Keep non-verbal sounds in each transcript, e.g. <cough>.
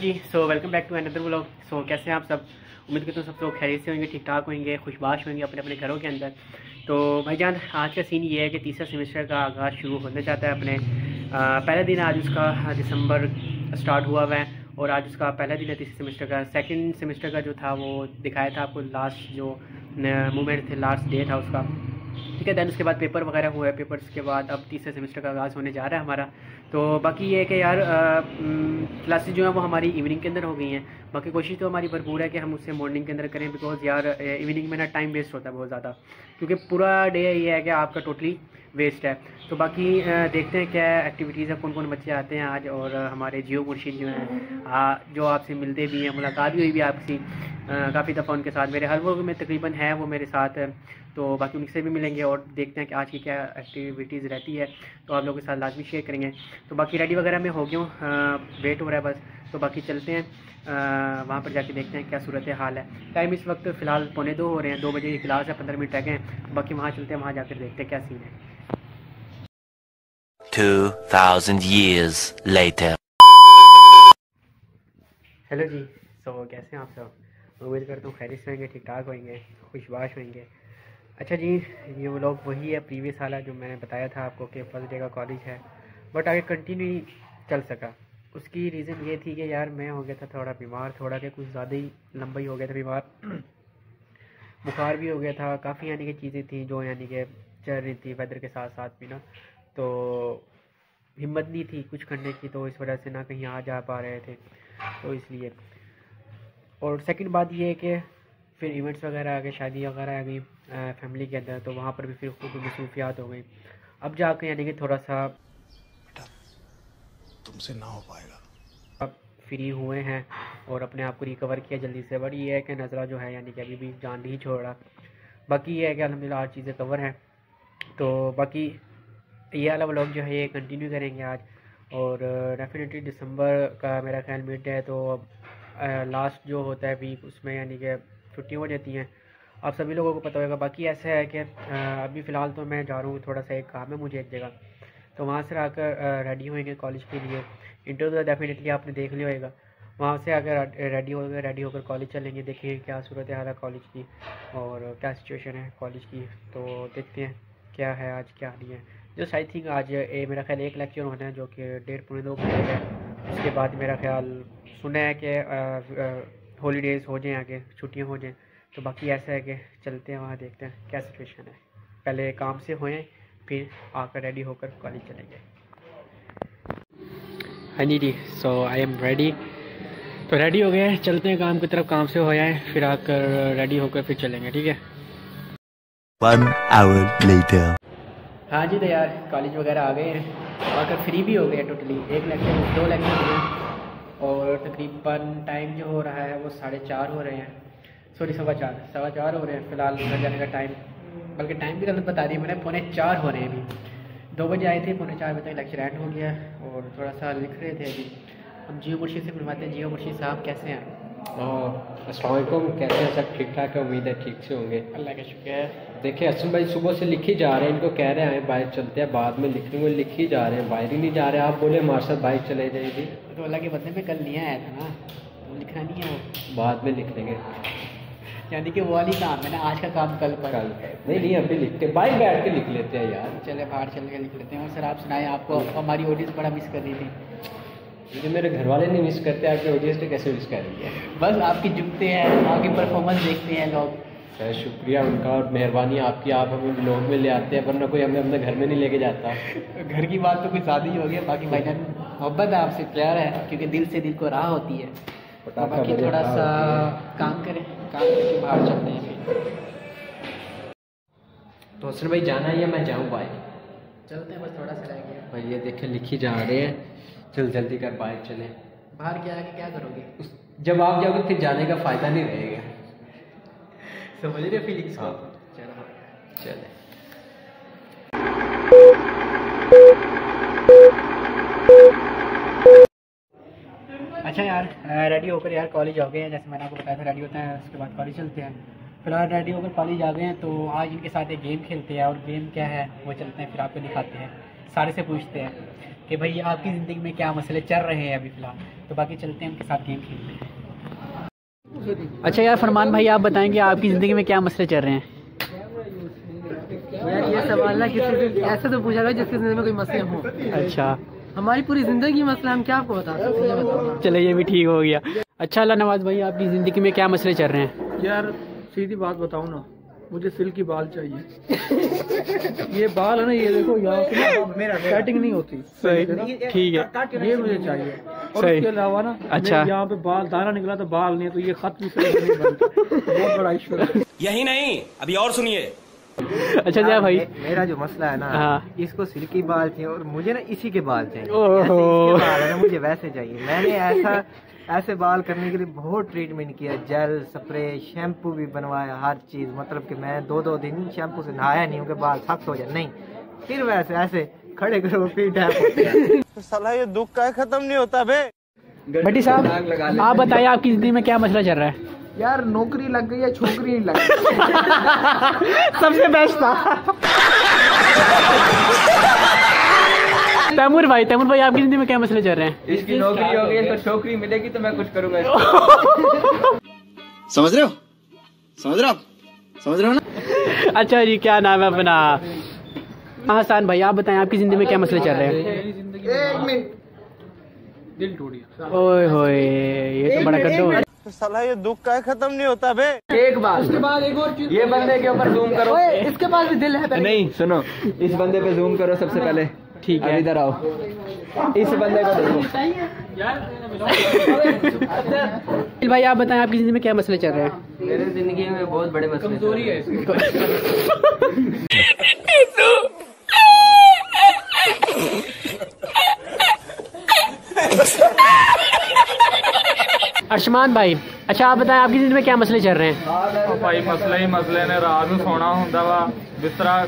Ji so welcome back to another vlog so कैसे हैं आप सब? उम्मीद करता हूँ सब लोग खैरियत से होंगे ठीक ठाक होंगे खुशबाश होंगे अपने अपने घरों के अंदर। तो भाई जान आज का सीन ये है कि तीसरा सेमेस्टर का आगाज़ शुरू होने जाता है अपने। आ, पहला दिन आज उसका दिसंबर स्टार्ट हुआ हुआ है और आज उसका पहला दिन है तीसरे सेमेस्टर का। सेकेंड सेमेस्टर का जो था वो दिखाया था आपको लास्ट जो मोमेंट थे लास्ट डे था उसका। ठीक है दैन उसके बाद पेपर वगैरह हुआ है पेपर्स के बाद अब तीसरे सेमेस्टर का आगाज़ होने जा रहा है हमारा। तो बाकी ये है कि यार क्लासेस जो है वो हमारी इवनिंग के अंदर हो गई हैं। बाकी कोशिश तो हमारी भरपूर है कि हम उससे मॉर्निंग के अंदर करें बिकॉज़ यार इवनिंग में ना टाइम वेस्ट होता है बहुत ज़्यादा। क्योंकि पूरा डे ये है कि आपका टोटली वेस्ट है। तो बाकी देखते हैं क्या एक्टिविटीज़ है कौन कौन बच्चे आते हैं आज, और हमारे जियो मुर्शिद जो हैं जो आपसे मिलते भी हैं, मुलाकात भी हुई भी आपसी काफ़ी दफ़ा उनके साथ मेरे, हर वर्ग में तकरीबन है, वो मेरे साथ तो बाकी उनसे भी मिलेंगे और देखते हैं कि आज की क्या एक्टिविटीज़ रहती है। तो आप लोगों के साथ लाजमी शेयर करेंगे। तो बाकी रेडी वगैरह में हो गया वेट हो रहा है बस। तो बाकी चलते हैं। वहाँ पर जाके देखते हैं क्या सूरत हाल है। टाइम इस वक्त फ़िलहाल पौने दो हो रहे हैं। दो बजे की क्लास है पंद्रह मिनट रह गए हैं। बाकी वहाँ चलते हैं वहाँ जाकर देखते हैं क्या सीन है। 2000 years later हेलो जी। सो so, कैसे हैं आप सब? उम्मीद करता हूँ खैरिश होंगे ठीक ठाक होंगे खुशबाश होंगे। अच्छा जी, ये वो लोग वही है प्रीवियस वाला जो मैंने बताया था आपको कि फ़र्स्ट डे का कॉलेज है। बट आगे कंटिन्यू चल सका। उसकी रीज़न ये थी कि यार मैं हो गया था थोड़ा बीमार, थोड़ा कि कुछ ज़्यादा ही लंबा ही हो गया था बीमार। <clears throat> बुखार भी हो गया था, काफ़ी यानी कि चीज़ें थी जो यानी कि चल रही थी वेदर के साथ साथ भी ना। तो हिम्मत नहीं थी कुछ करने की तो इस वजह से ना कहीं आ जा पा रहे थे। तो इसलिए। और सेकंड बात ये है कि फिर इवेंट्स वगैरह आ गए शादी वगैरह आ गई फैमिली के अंदर तो वहाँ पर भी फिर खूब मसरूफियात हो गई। अब जाकर यानी कि थोड़ा सा तुमसे ना हो पाएगा। अब फ्री हुए हैं और अपने आप को रिकवर किया जल्दी से। बट ये है कि नज़रा जो है यानी कि अभी भी जान नहीं छोड़ रहा। बाकी ये है कि अलहमदिल्ला हर चीज़ें कवर हैं। तो बाकी ये वाला व्लॉग जो है ये कंटिन्यू करेंगे आज। और डेफिनेटली दिसंबर का मेरा ख्याल मिड है तो अब लास्ट जो होता है वीक उसमें यानी कि छुट्टियाँ हो जाती हैं। आप सभी लोगों को पता होगा बाकी ऐसा है कि अभी फ़िलहाल तो मैं जा रहा हूँ थोड़ा सा एक काम है मुझे एक जगह। तो वहाँ से आकर रेडी होएँगे कॉलेज के लिए। इंटरव्यू तो डेफिनेटली आपने देख लिया होगा वहाँ से आकर रेडी हो रेडी होकर कॉलेज चलेंगे देखिए क्या सूरत हाल है कॉलेज की और क्या सिचुएशन है कॉलेज की। तो देखते हैं क्या है आज क्या नहीं है। जस्ट आई थिंक आज ए, मेरा ख्याल एक लेक्चर होना है जो कि डेढ़ पौने दो घंटे उसके बाद मेरा ख्याल सुना है कि हॉलीडेज़ हो जाएँ आगे छुट्टियाँ हो जाएँ तो बाकी ऐसा है कि चलते हैं वहाँ देखते हैं क्या सिचुएशन है। पहले काम से होएँ फिर आकर रेडी होकर कॉलेज चलेंगे हाँ जी जी सो आई एम रेडी तो रेडी हो गए चलते हैं काम की तरफ़ काम से हो जाए फिर आकर रेडी होकर फिर चलेंगे ठीक है? One hour later. हाँ जी तो यार कॉलेज वगैरह आ गए हैं आकर फ्री भी हो गए टोटली एक लेक्चर दो लेक्चर और तकरीबन टाइम जो हो रहा है वो साढ़े चार हो रहे हैं। सॉरी सवा चार। सवा चार हो रहे हैं फ़िलहाल घर जाने का टाइम बल्कि टाइम भी गलत बता दिया, मैंने पौने चार हो रहे हैं अभी। दो बजे आए थे, पौने चार बजे तक लेक्चर एंड हो गया और थोड़ा सा लिख रहे थे अभी। हम जियो मुर्शी से मिलवाते हैं। जियो मुर्शी साहब कैसे हैं? असलम कैसे हैं सब? ठीक ठाक है? उम्मीद है ठीक से होंगे। अल्लाह का शुक्र है। देखिए असम भाई सुबह से लिख ही जा रहे हैं इनको कह रहे हैं बाइक चलते हैं बाद में लिखने में लिख ही जा रहे हैं बाहर ही नहीं जा रहे आप बोले हमारे साथ बाइक चले जाएगी तो अल्लाह के बदले में कल नहीं आया था ना तो लिखना नहीं है वो बाद में लिख लेंगे। यानी कि वो वाली काम है ना आज का काम कल पर। कल। नहीं नहीं अभी लिखते बाइक बैठ के लिख लेते हैं यार। चले बाहर चल के लिख लेते हैं। और सर आप सुनाए आपको हमारी ऑडियंस बड़ा मिस कर रही थी। मुझे मेरे घर वाले नहीं मिस करते आपके ऑडियंस ने कैसे मिस कर? रही है बस आपकी जुमते हैं आपकी परफॉर्मेंस देखते हैं लोग। सर शुक्रिया उनका और मेहरबानी आपकी आप हमें ब्लॉग में ले आते हैं वरना कोई हमें अपने घर में नहीं लेके जाता। घर की बात तो कुछ ज़्यादा ही हो गया बाकी भाईजान मोहब्बत है आपसे प्यार है क्योंकि दिल से दिल को राह होती है। तो बाकी थोड़ा सा काम करें काम करके बाहर चलते हैं तो हसन भाई जाना है या मैं जाऊँ बाइक चलते हैं बस थोड़ा सा रह गया। भाई ये देखे लिखी जा रहे हैं। चल जल्दी कर बाइक चले। बाहर क्या आके क्या करोगे? उस जब आप जाओगे फिर जाने का फ़ायदा नहीं रहेगा। समझ रहे फीलिंग्स को? हाँ। चलो। चले। अच्छा यार रेडी होकर यार कॉलेज आ गए हैं। जैसे मैंने आपको बताया था रेडी होते हैं उसके बाद कॉलेज चलते हैं। फ़िलहाल रेडी होकर कॉलेज आ गए हैं तो आज इनके साथ एक गेम खेलते हैं। और गेम क्या है वो चलते हैं फिर आपको दिखाते हैं। सारे से पूछते हैं। कि भाई आपकी ज़िंदगी में क्या मसले चल रहे हैं अभी फ़िलहाल? तो बाकी चलते हैं उनके साथ गेम खेलते हैं। अच्छा यार फरमान भाई आप बताएँगे आपकी ज़िंदगी में क्या मसले चल रहे हैं? यार ये सवाल ना किसी से ऐसे तो पूछा गया जिसकी ज़िंदगी में कोई मसले हों। अच्छा। हमारी पूरी ज़िंदगी मसला हम क्या आपको बता सकते हैं? चलो ये भी ठीक हो गया। अच्छा अल्लाह नवाज़ भाई आपकी ज़िंदगी में क्या मसले चल रहे हैं? यार सीधी बात बताऊँ ना। मुझे सिल्की बाल चाहिए। ये बाल है ना ये देखो यहाँ पे ना सेटिंग नहीं होती। सही। ठीक है। ये मुझे चाहिए। और। उसके अलावा ना अच्छा। यहाँ पे बाल दाना निकला तो बाल नहीं है तो ये खत भी सही नहीं बनता। बहुत बड़ा इशू है। यही नहीं अभी और सुनिए। अच्छा जय भाई। मेरा जो मसला है ना हाँ। इसको सिल्की बाल चाहिए और मुझे ना इसी के बाल चाहिए ओहो। ऐसे इसके बाल है ना मुझे वैसे चाहिए। मैंने ऐसा ऐसे बाल करने के लिए बहुत ट्रीटमेंट किया जेल स्प्रे शैम्पू भी बनवाया हर चीज़। मतलब कि मैं दो दो दिन शैम्पू से नहाया नहीं हूँ कि बाल सख्त हो जाए। नहीं फिर वैसे ऐसे खड़े करो फिर <laughs> नहीं होता हैं भट्टी साहब आप बताइए आपकी ज़िंदगी में क्या मसला चल रहा है? यार नौकरी लग गई है छोकरी नहीं लग गई? <laughs> सबसे बेस्ट था। <laughs> <laughs> तैमूर भाई तैमूर भाई आपकी ज़िंदगी में क्या मसले चल रहे हैं? इसकी नौकरी हो गई तो छोकरी मिलेगी तो मैं कुछ करूँगा <laughs> समझ रहे हो? समझ रहे हो आप? समझ रहे हो ना? अच्छा जी क्या नाम है अपना? हाँ हसान भाई आप बताएँ आपकी ज़िंदगी में क्या मसले चल रहे हैं? दिल टूट गया। ओए होए ये तो बड़ा कद्दू है। साला ये दुख का खत्म नहीं होता बे। एक बात उसके बाद एक और चीज़ ये बंदे के ऊपर जूम करो। इसके पास भी दिल है नहीं सुनो इस बंदे पे जूम करो सबसे पहले। ठीक है अब इधर आओ इस बंदे को देखो भाई आप बताएं आपकी जिंदगी में क्या मसले चल रहे हैं मेरी जिंदगी में बहुत बड़े मसले कमजोरी है अर्शमान भाई अच्छा आप बताएं आपकी जिंदगी में क्या मसले चल रहे हैं ਭਾਈ ਮਸਲੇ ਹੀ ਮਸਲੇ ਨੇ ਰਾਤ ਨੂੰ ਸੌਣਾ ਹੁੰਦਾ ਵਾ ਬਿਸਤਰਾ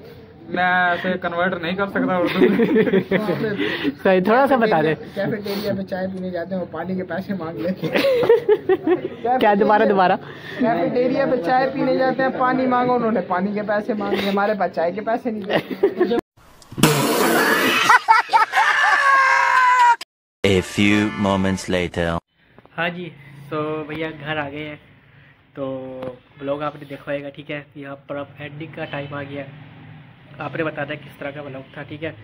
मैं ऐसे कन्वर्ट नहीं कर सकता उर्दू <laughs> सही थोड़ा सा बता दें। कैफेटेरिया में चाय पीने जाते हैं और पानी के पैसे मांग लेते हैं। <laughs> क्या दोबारा दोबारा? कैफेटेरिया पे चाय पीने जाते हैं पानी मांगो उन्होंने। पानी के पैसे मांग लिए हमारे पास चाय के पैसे नहीं A few moments later. हाँ जी तो भैया घर आ गए हैं। तो ब्लॉग आपने देखा होगा ठीक है? यहाँ पर अब एंडिंग का टाइम आ गया। है आपने बता दिया किस तरह का ब्लॉग था, ठीक है?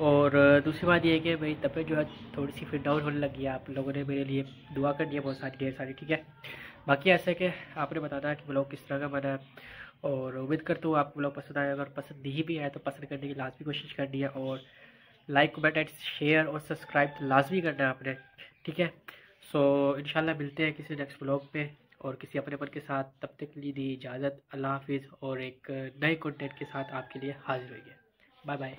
और दूसरी बात ये है कि मेरी तबीयत जो है थोड़ी सी फिट डाउन होने लगी है, आप लोगों ने मेरे लिए दुआ कर दी है बहुत सारी, ढेर सारी, ठीक है? बाकी ऐसा कि आपने बताया कि ब्लॉग किस तरह का बना है। और उम्मीद करता हूँ आपको ब्लॉग पसंद आया, अगर पसंद नहीं भी आया तो पसंद करने की लाजमी कोशिश करनी है और लाइक कमेंट एंड शेयर और सब्सक्राइब तो लाजमी करना है आपने, ठीक है? सो इंशाल्लाह मिलते हैं किसी नेक्स्ट ब्लॉग पे। और किसी अपने अपन के साथ तब तक ली दी इजाज़त। अल्लाह हाफिज़ और एक नए कंटेंट के साथ आपके लिए हाजिर होइए। Bye bye